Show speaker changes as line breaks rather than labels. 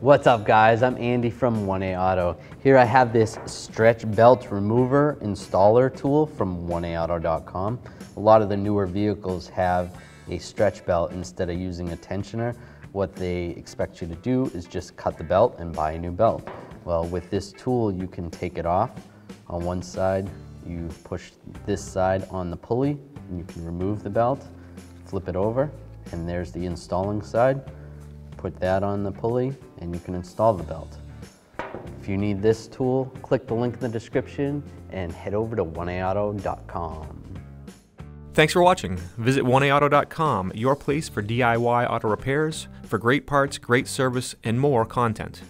What's up guys, I'm Andy from 1A Auto. Here I have this stretch belt remover installer tool from 1AAuto.com. A lot of the newer vehicles have a stretch belt instead of using a tensioner. What they expect you to do is just cut the belt and buy a new belt. Well, with this tool you can take it off. On one side, you push this side on the pulley and you can remove the belt, flip it over, and there's the installing side. Put that on the pulley and you can install the belt. If you need this tool, click the link in the description and head over to 1AAuto.com.
Thanks for watching. Visit 1AAuto.com, your place for DIY auto repairs, for great parts, great service, and more content.